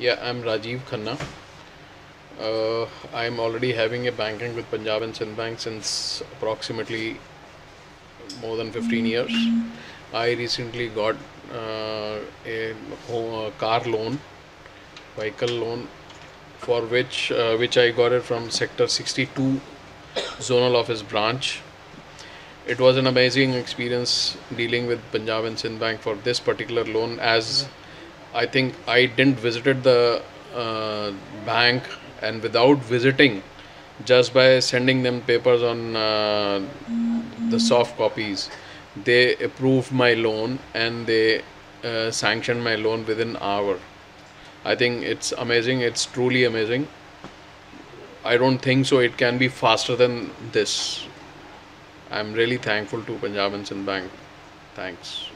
Yeah, I'm Rajiv Khanna. Uh, I'm already having a banking with Punjab and Sind Bank since approximately more than 15 years. I recently got uh, a, home, a car loan, vehicle loan, for which uh, which I got it from Sector 62 Zonal Office branch. It was an amazing experience dealing with Punjab and Sind Bank for this particular loan as I think I didn't visited the uh, bank and without visiting, just by sending them papers on uh, the soft copies, they approved my loan and they uh, sanctioned my loan within hour. I think it's amazing. It's truly amazing. I don't think so. It can be faster than this. I'm really thankful to Punjab and Sind Bank. Thanks.